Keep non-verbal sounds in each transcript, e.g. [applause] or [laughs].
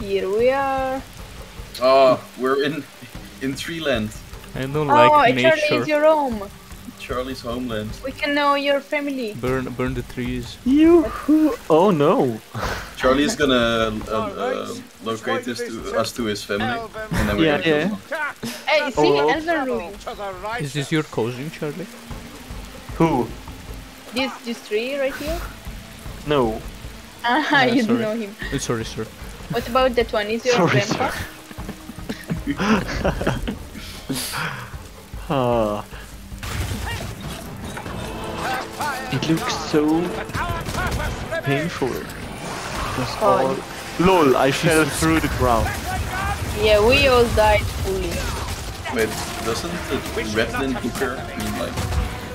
Here we are. Oh, we're in in Treeland, I don't oh, like Charlie, nature. it's your home. Charlie's homeland. We can know your family. Burn, burn the trees. You. Oh no. [laughs] Charlie is gonna uh, uh, locate this to us to his family, and then we're Yeah, gonna yeah. Hey, see, Oh. Elden Ring. Is this your cousin, Charlie? Who? This this tree right here. No. Ah, [laughs] Yeah, you sorry. don't know him. Uh, sorry, sir. What about that one? Is your Sorry, grandpa? Ah. [laughs] It looks so painful. Just Oh, all- Lol, I fell through the ground. Yeah, we all died fully. Wait, doesn't the Redlin hooker mean like?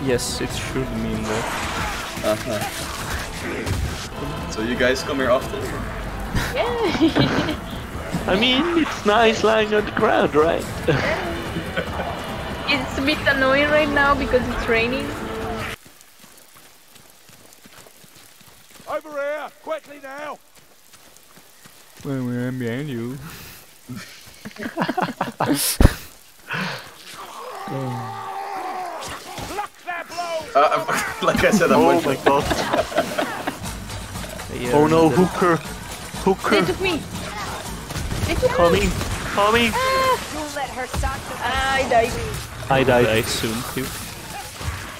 Yes, it should mean that. Uh huh. So you guys come here often? Yeah. [laughs] I mean, it's nice lying on the ground, right? [laughs] it's a bit annoying right now because it's raining. Over here, quickly now. Well, I'm behind you. Block their blow. Uh, [laughs] like I said, I'm oh one my god. Yeah, Oh no, the- hooker. They took me. They took me. Coming. Coming. Ah, I died. I Die died. soon too.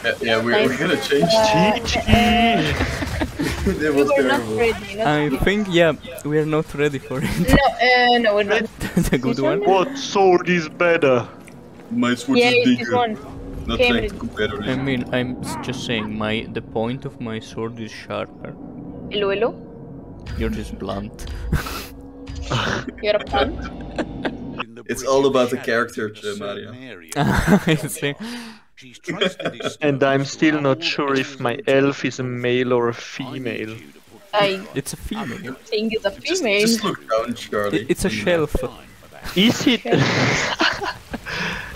Yeah, yeah we're, we're gonna change. GG. [laughs] it We was were not terrible. ready. Not I ready. think, yeah, we are not ready for it. No, uh, no, we're not. [laughs] That's a good one. one? What sword is better? My sword Yeah, is bigger. one. Not Came trying to compare I mean, I'm just saying, my the point of my sword is sharper. Hello, hello. You're just blunt. [laughs] You're a pun. It's all about the character, Ch- Mario. [laughs] I see. [laughs] And I'm still not sure if my elf is a male or a female. I It's a female. think it's a Just, female. just look down, Charlie. It, it's a shelf. Is it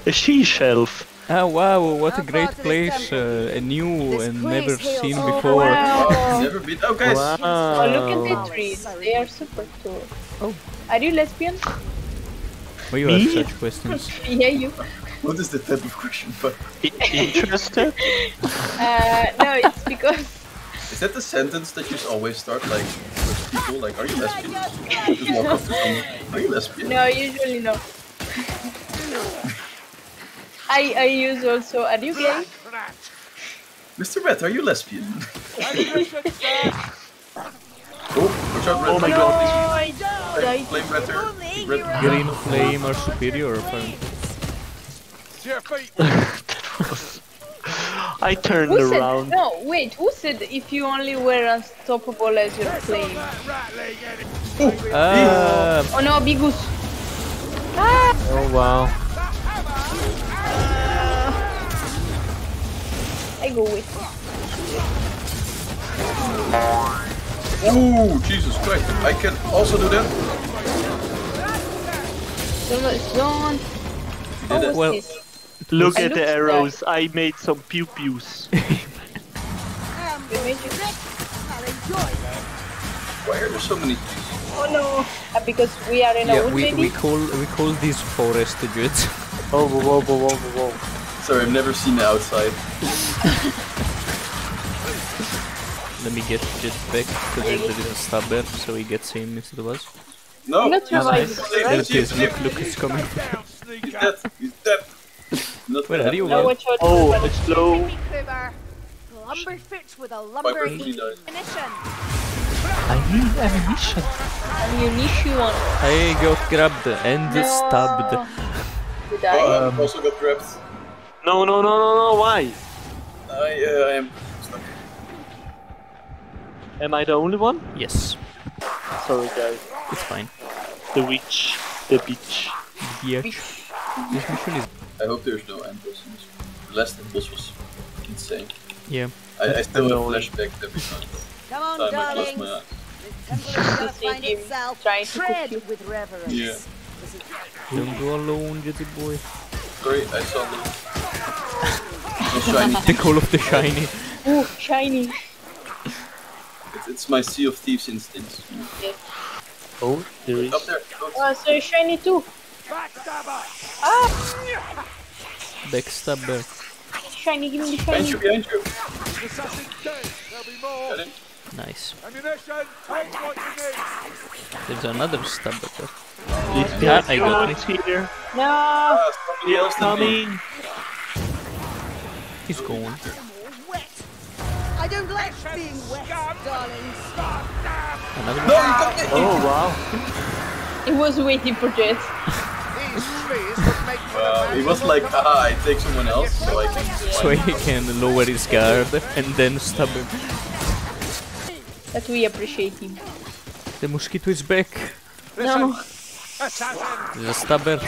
a she shelf? Ah wow, what a great place. Uh, a new and never seen Oh, before. wow. Oh, never been. Oh, guys. Oh, look at the trees. They are super cool. Oh. Are you lesbian? Why you Me? ask such questions? [laughs] yeah, you. What is the type of question? [laughs] But Interested? [laughs] Uh, no, it's because is that the sentence that you always start like with people? Like, are you lesbian? Just walk up to someone. Are you lesbian? no, usually no. I I use also. Are you gay? Mr. Red, are you lesbian? Oh, watch out, Red. Oh my No, god. I Flame, died. flame Redder. Red. Green flame are superior apparently. To your feet. I turned Who said? around. No, wait. Who said if you only were unstoppable as your flame? That rattling and Ah, Oh no, Bigus. Ah! Oh wow. I go with. Oh, Jesus Christ. I can also do that. Don't. don't. Oh, Well- this? Look I at the looked arrows. I made some pew pews. We made you- Why are there so many? Oh no! Uh, because we are in a yeah, wood, we, maybe? we call we call these forest dudes. Oh, whoa, whoa, whoa, whoa, whoa. Sorry, I've never seen the outside. [laughs] Let me get jetpack because there, there is a stabber, so he gets him instead of us. No, Not he's survived, he's There it is. Look, look, it's coming. He's dead. He's dead. Not Where are you? No, man? watch. Oh, watch out. it's low. Lumberfoot with a lumber ammunition. I need ammunition. Ammunition. I got grabbed and No. stabbed. You die? Oh, I also got trapped. No, no, no, no, no. Why? I, uh, I am stuck. Am I the only one? Yes, Sorry, guys. it's fine. The witch. The bitch. Bitch. This mission is I hope there's no end boss in this. The last end boss was insane. yeah. I, I still have Annoying. flashbacks every time. Come on, time I close my eyes. The temple gonna find him itself. trying to cook Tread you. with reverence. Yeah. Don't go alone, Jetty boy. Sorry, I saw the. The shiny. The call of the shiny. Ooh, shiny. It's, it's my Sea of Thieves instincts. Yes. Oh, there is. Up there. Go. Oh, so shiny too. Backstabber! Ah. Backstabber. Shiny, give me the Behind shiny. you, behind you. The assassin's dead. There'll be more. Get in. Nice. Ammunition! Take what you need! There's another stabber there. It's Yeah, I got it's here. No. Ah, somebody else. Coming. He's gone. I don't like being wet, darlings. Another No, you got me! Oh wow. [laughs] He was waiting for Jet. These trees would make for Uh, he was like, haha, I take someone else so I can. So he can lower his guard and then stab him. That we appreciate him. The mosquito is back. No. assassin! There's a stabber.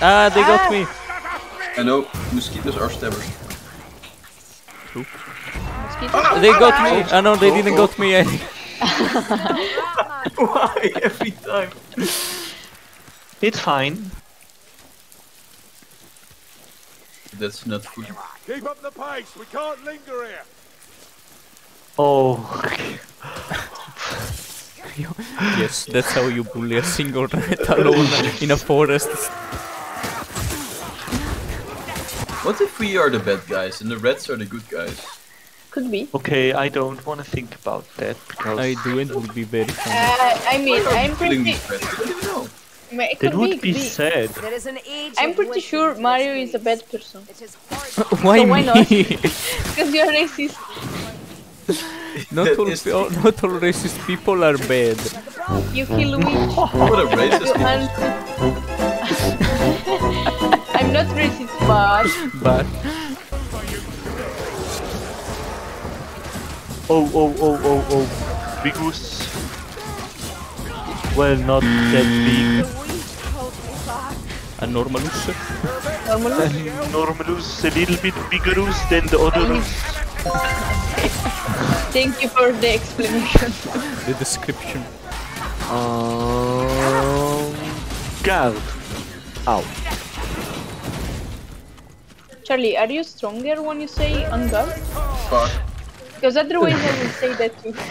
Ah, they got Ah. me. I know, mosquitoes are stabbers. Mosquito. They got me. Ah know they didn't got me. I [laughs] Why every time? It's fine. That's not good. Keep up the pace. We can't linger here. Oh. [laughs] yes, that's how you bully a single rat alone in a forest. What if we are the bad guys and the reds are the good guys? Could be. Okay, I don't want to think about that because I do it would be very fun. Uh, I mean, I'm pretty. these reds? I don't know. It that would be be. sad. There is an age. I'm pretty sure Mario is a bad person. It is hard [laughs] Why why me? not? [laughs] Because you're racist. [laughs] not, all, pe- all- not all racist people are bad. You kill witch. What a racist You people. un- I'm not racist, but But Oh, oh, oh, oh, oh. Bigus. Well, not that big. a normalus. normally. Normalus, a little bit biggerus than the other. [laughs] Thank you for the explanation. The description. Um, guard. Ow. Charlie, are you stronger when you say on guard? Fuck. Because otherwise I will say that too. [laughs]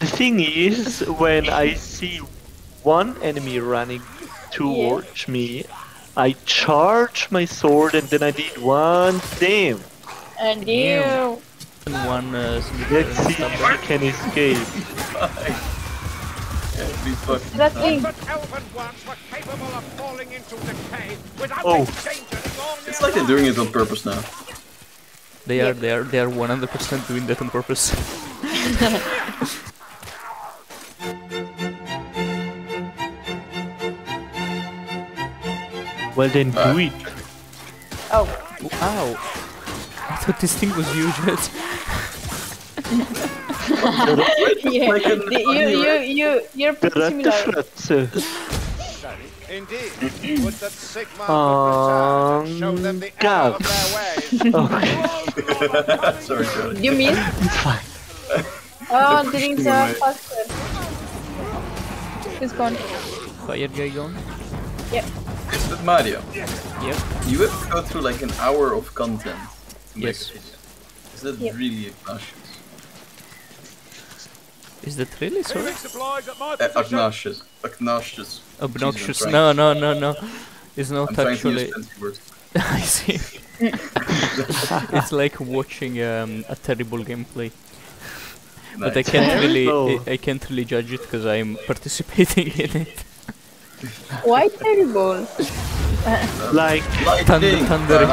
The thing is, when I see one enemy running towards me, I charge my sword and then I did one thing. And you. And one uh, Let's see if I can escape. [laughs] Yeah, please fuck. That thing. Elven ones were capable of falling into decay without Oh. It's like they're doing it on purpose now. They are they are they are 100% doing that on purpose. [laughs] Well then do it. Oh. Ow! I thought this thing was huge. [laughs] Yeah. Like an you, you, you, you're pretty similar. Indeed. Would that Sigmar Um, would and show them the error God. of their ways. Okay, Sorry, Charlie. You mean? it's fine. Oh, the rings are away. faster. He's gone. Fire guy gone. But Mario, Yep. you have to go through like an hour of content to make Yes. a video. Is that Yep. really obnoxious? Is that really sorry? Healing supplies at my Uh, obnoxious. Obnoxious. Obnoxious? No, no, no, no. It's not I'm trying to actually. use. [laughs] I see. [laughs] it's like watching um, a terrible gameplay. But I can't really, I, I can't really judge it because I'm [laughs] participating in it. Why terrible? Like, Lightning! thunder-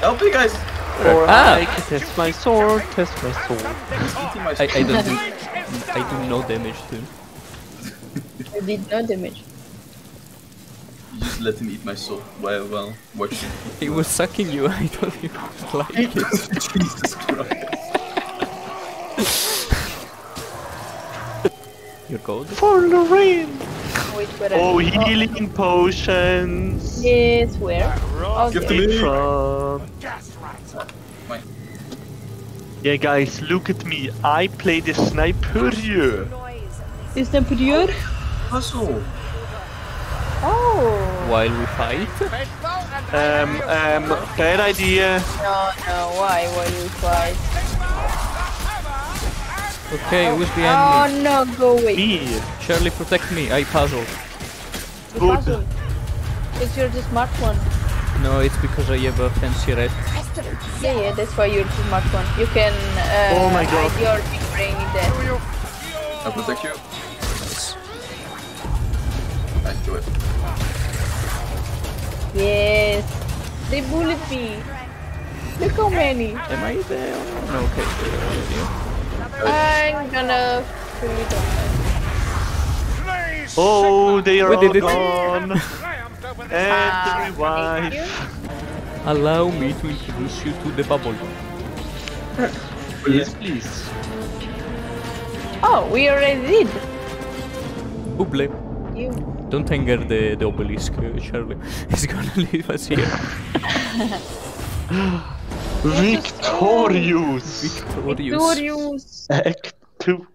Help me, guys! Or Ah. I test my sword, test my sword. I, I don't do, I do no damage to him. I did no damage. You just let him eat my soul while, while watching. He was sucking you, [laughs] I don't even like it. [laughs] Jesus Christ. Your gold? For Lorraine! Wait, where Oh, are you? healing potions! Yes, where? Oh, Give to there. me! From... Mine. Yeah, guys, look at me. I play the sniper here. Is the superior? Puzzle! Oh. While we fight? Um, um, bad idea. No, no, why? Why you fight? Okay, who's Oh behind me? no, go away. Me. Shirley, protect me. I puzzle. The Good. puzzle. It's you're the smart one. No, it's because I have a fancy red. Yeah, yeah, that's why you're the smart one. You can uh, Oh my God. hide your big brain in there. I protect you. I do it. Yes. They bullied me. Look how many. Am I there? No, okay. I'm gonna kill it off. Oh, they are We all did it. gone. [laughs] triumphed over the And the revive. thank you. Allow me to introduce you to the bubble. Yes, please. Oh, we already did. Buble. You. Don't anger the, the obelisk, uh, Shirley. [laughs] He's gonna leave us here. [laughs] Victorious. Victorious. Victorious. Act two.